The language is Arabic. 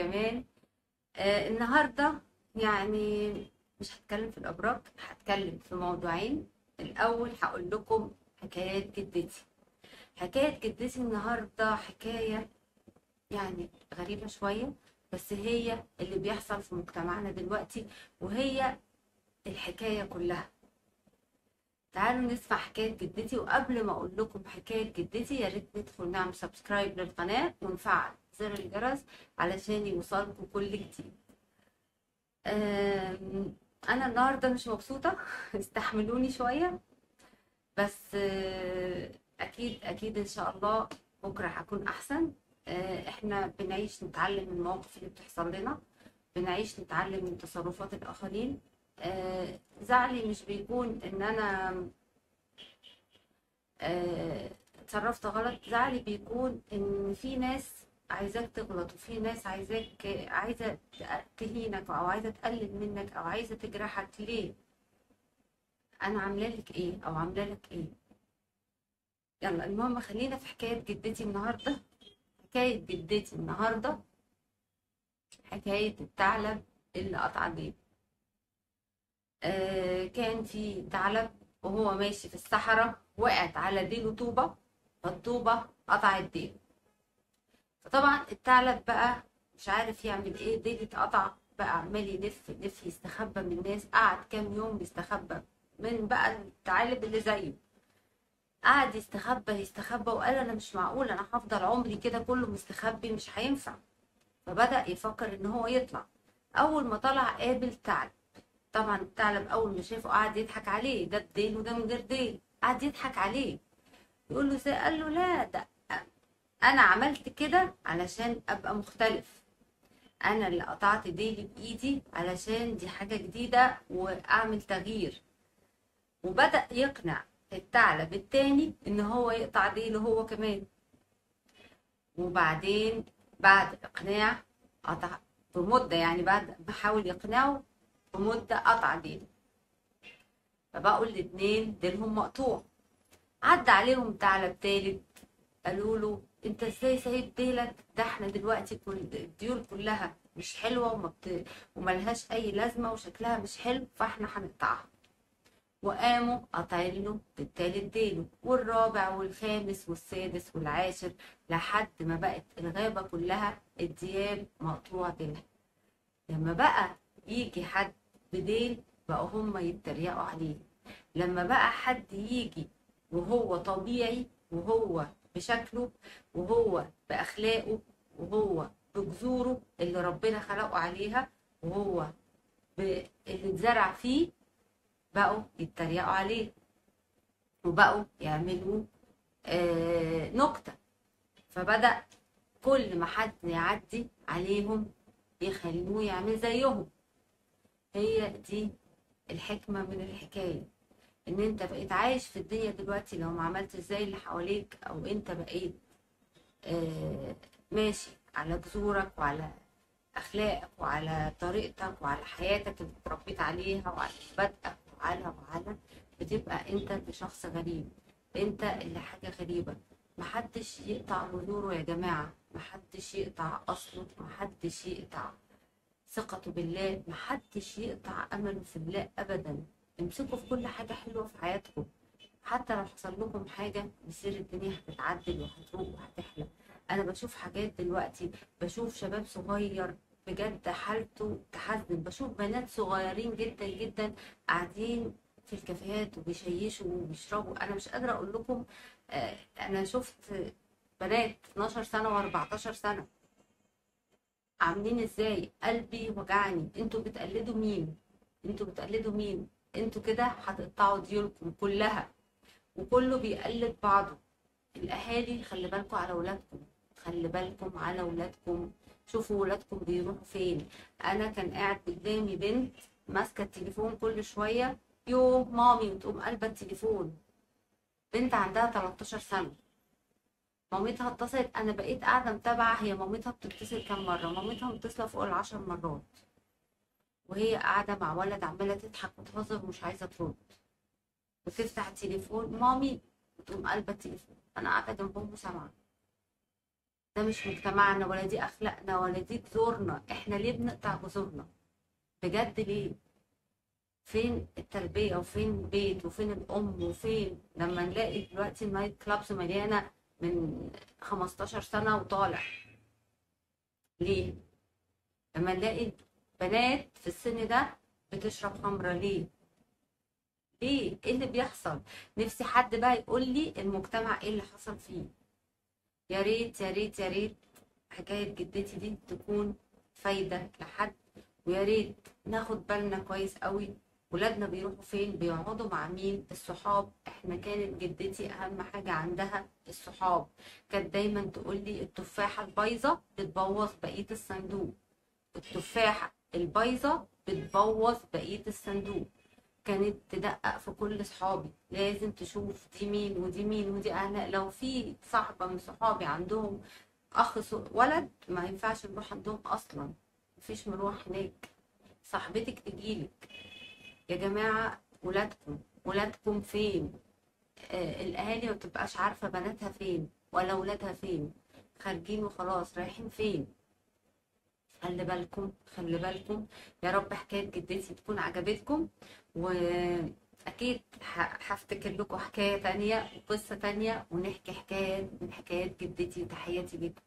الجمال آه النهارده يعني مش هتكلم في الأبراج هتكلم في موضوعين. الأول هقول لكم حكايات جدتي. حكاية جدتي النهارده حكاية يعني غريبة شوية بس هي اللي بيحصل في مجتمعنا دلوقتي وهي الحكاية كلها. تعالوا نسمع حكاية جدتي وقبل ما أقول لكم حكاية جدتي يا ريت ندخل نعمل سبسكرايب للقناة ونفعل. زر الجرس علشان يوصلكم كل جديد. أنا النهارده مش مبسوطة. استحملوني شوية. بس آه، أكيد أكيد إن شاء الله بكرة هكون أحسن. آه، إحنا بنعيش نتعلم من المواقف اللي بتحصل لنا. بنعيش نتعلم من تصرفات الآخرين. آه، زعلي مش بيكون إن أنا اتصرفت غلط. زعلي بيكون إن في ناس عايزاك تغلط. وفي ناس عايزاك عايزة تهينك أو عايزة تقلل منك أو عايزة تجرحك. ليه؟ أنا عاملة لك إيه أو عاملة لك إيه؟ يلا المهم خلينا في حكاية جدتي النهارده. حكاية جدتي النهارده. حكاية الثعلب اللي قطع ديله آه كان في ثعلب وهو ماشي في الصحراء وقعت على ديله طوبة. فالطوبة قطعت ديله فطبعا الثعلب بقى مش عارف يعمل إيه ديله اتقطع بقى عمال يلف يلف يستخبى من الناس. قعد كام يوم يستخبى من بقى الثعالب اللي زيه. قعد يستخبى يستخبى وقال أنا مش معقول أنا هفضل عمري كده كله مستخبي مش هينفع. فبدأ يفكر إن هو يطلع. أول ما طلع قابل ثعلب طبعا الثعلب أول ما شافه قعد يضحك عليه ده بديل وده من غير ديل قعد يضحك عليه. يقول له قال له لا ده أنا عملت كده علشان أبقى مختلف. أنا اللي قطعت ديلي بإيدي علشان دي حاجة جديدة وأعمل تغيير. وبدأ يقنع الثعلب التاني إن هو يقطع ديله هو كمان. وبعدين بعد إقناع قطع بمدة يعني بعد ما حاول يقنعه بمدة قطع ديله. فبقوا الاتنين ديلهم مقطوع. عدى عليهم ثعلب تالت قالوا له انت إزاي سايب ديلك ده إحنا دلوقتي كل الديول كلها مش حلوة وما بت... وملهاش أي لازمة وشكلها مش حلو فاحنا هنقطعها. وقاموا قاطعين له بالتالت ديله والرابع والخامس والسادس والعاشر لحد ما بقت الغابة كلها الدياب مقطوع ديلها لما بقى يجي حد بديل بقوا هما يتريقوا عليه. لما بقى حد يجي وهو طبيعي وهو بشكله وهو بأخلاقه وهو بجذوره اللي ربنا خلقه عليها وهو اللي اتزرع فيه بقوا يتريقوا عليه وبقوا يعملوا آه نكتة. فبدأ كل ما حد يعدي عليهم يخلوه يعمل زيهم. هي دي الحكمة من الحكاية. إن أنت بقيت عايش في الدنيا دلوقتي لو ما عملتش زي اللي حواليك أو أنت بقيت آه ماشي على جذورك وعلى أخلاقك وعلى طريقتك وعلى حياتك اللي اتربيت عليها وعلى مبادئك وعلى وعلى بتبقى أنت اللي شخص غريب. أنت اللي حاجة غريبة. محدش يقطع جذوره يا جماعة. محدش يقطع أصله. محدش يقطع ثقته بالله. محدش يقطع أمله في الله ابدا. امسكوا في كل حاجة حلوة في حياتكم. حتى لو حصل لكم حاجة مصير الدنيا هتتعدل وهتروق وهتحلى أنا بشوف حاجات دلوقتي بشوف شباب صغير بجد حالته تحزن. بشوف بنات صغيرين جدا جدا قاعدين في الكافيهات وبيشيشوا وبيشربوا. أنا مش قادرة أقول لكم آه، أنا شفت بنات 12 سنة و14 سنة. عاملين إزاي؟ قلبي وجعني. أنتوا بتقلدوا مين؟ أنتوا بتقلدوا مين؟ أنتوا كده هتقطعوا ديولكم كلها وكله بيقلد بعضه. الأهالي خلي بالكم على أولادكم خلي بالكم على أولادكم. شوفوا ولادكم بيروحوا فين. أنا كان قاعد قدامي بنت ماسكة التليفون كل شوية يو مامي وتقوم قلبة التليفون. بنت عندها 13 سنة. مامتها اتصلت أنا بقيت قاعدة متابعة هي مامتها بتتصل كام مرة؟ مامتها متصلة فوق العشر مرات. وهي قاعدة مع ولد عمالة تضحك وتهزر ومش عايزة ترد. وتفتح التليفون مامي! وتقوم قلبة التليفون. أنا قاعدة جنبهم وسامعة. ده مش مجتمعنا ولا دي أخلاقنا ولا دي جذورنا. إحنا ليه بنقطع جذورنا؟ بجد ليه؟ فين التربية؟ وفين البيت؟ وفين الأم؟ وفين؟ لما نلاقي دلوقتي النايت كلابس مليانة من 15 سنة وطالع. ليه؟ لما نلاقي بنات في السن ده بتشرب خمرة ليه؟ ليه؟ إيه اللي بيحصل؟ نفسي حد بقى يقول لي المجتمع إيه اللي حصل فيه. يا ريت يا ريت يا ريت حكاية جدتي دي تكون فايدة لحد ويا ريت ناخد بالنا كويس قوي. ولادنا بيروحوا فين؟ بيقعدوا مع مين؟ الصحاب. إحنا كانت جدتي أهم حاجة عندها الصحاب. كانت دايما تقول لي التفاحة البايظة بتبوظ بقية الصندوق. التفاحة البايظة بتبوظ بقية الصندوق. كانت تدقق في كل صحابي. لازم تشوف دي مين ودي مين ودي اهلها لو في صاحبة من صحابي عندهم أخ ولد ما ينفعش نروح عندهم أصلا. مفيش مروح هناك. صاحبتك تجيلك. يا جماعة ولادكم. ولادكم فين؟ آه الأهالي ما بتبقاش عارفة بناتها فين ولا ولادها فين. خارجين وخلاص رايحين فين؟ خلي بالكم خلي بالكم. يا رب حكاية جدتي تكون عجبتكم وأكيد ه- هفتكر لكم حكاية تانية وقصة تانية ونحكي حكاية من حكايات جدتي تحياتي لكم